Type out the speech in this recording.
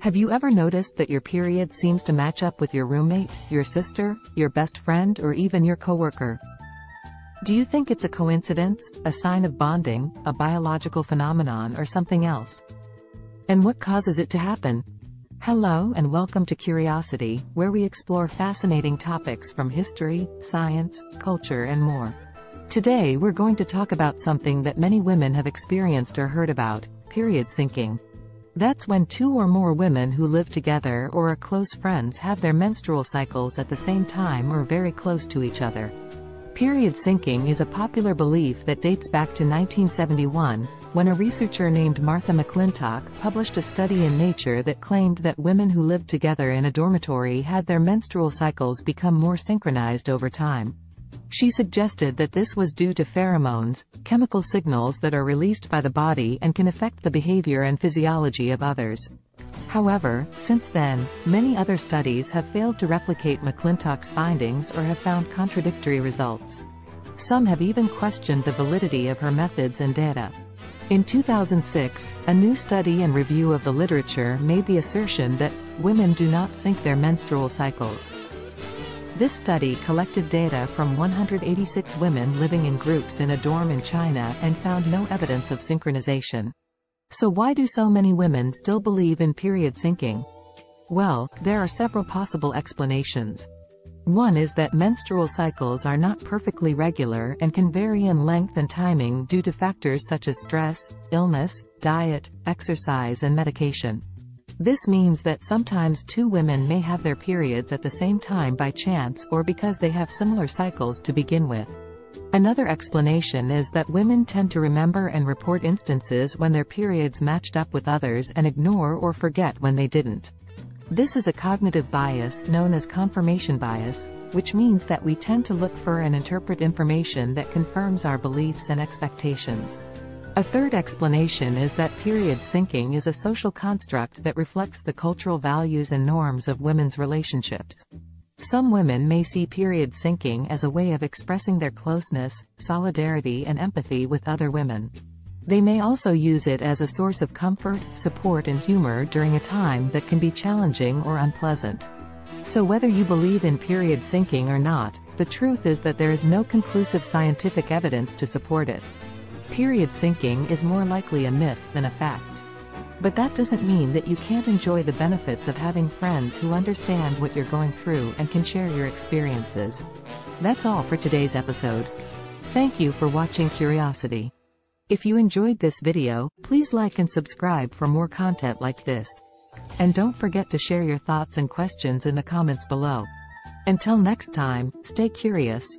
Have you ever noticed that your period seems to match up with your roommate, your sister, your best friend or even your coworker? Do you think it's a coincidence, a sign of bonding, a biological phenomenon or something else? And what causes it to happen? Hello and welcome to Curiosity, where we explore fascinating topics from history, science, culture and more. Today we're going to talk about something that many women have experienced or heard about, period syncing. That's when two or more women who live together or are close friends have their menstrual cycles at the same time or very close to each other. Period syncing is a popular belief that dates back to 1971, when a researcher named Martha McClintock published a study in Nature that claimed that women who lived together in a dormitory had their menstrual cycles become more synchronized over time. She suggested that this was due to pheromones, chemical signals that are released by the body and can affect the behavior and physiology of others. However, since then, many other studies have failed to replicate McClintock's findings or have found contradictory results. Some have even questioned the validity of her methods and data. In 2006, a new study and review of the literature made the assertion that women do not sync their menstrual cycles. This study collected data from 186 women living in groups in a dorm in China and found no evidence of synchronization. So why do so many women still believe in period syncing? Well, there are several possible explanations. One is that menstrual cycles are not perfectly regular and can vary in length and timing due to factors such as stress, illness, diet, exercise and medication. This means that sometimes two women may have their periods at the same time by chance or because they have similar cycles to begin with. Another explanation is that women tend to remember and report instances when their periods matched up with others and ignore or forget when they didn't. This is a cognitive bias known as confirmation bias, which means that we tend to look for and interpret information that confirms our beliefs and expectations. A third explanation is that period syncing is a social construct that reflects the cultural values and norms of women's relationships. Some women may see period syncing as a way of expressing their closeness, solidarity and empathy with other women. They may also use it as a source of comfort, support and humor during a time that can be challenging or unpleasant. So whether you believe in period syncing or not, the truth is that there is no conclusive scientific evidence to support it. Period syncing is more likely a myth than a fact. But that doesn't mean that you can't enjoy the benefits of having friends who understand what you're going through and can share your experiences. That's all for today's episode. Thank you for watching Curiosity. If you enjoyed this video, please like and subscribe for more content like this. And don't forget to share your thoughts and questions in the comments below. Until next time, stay curious,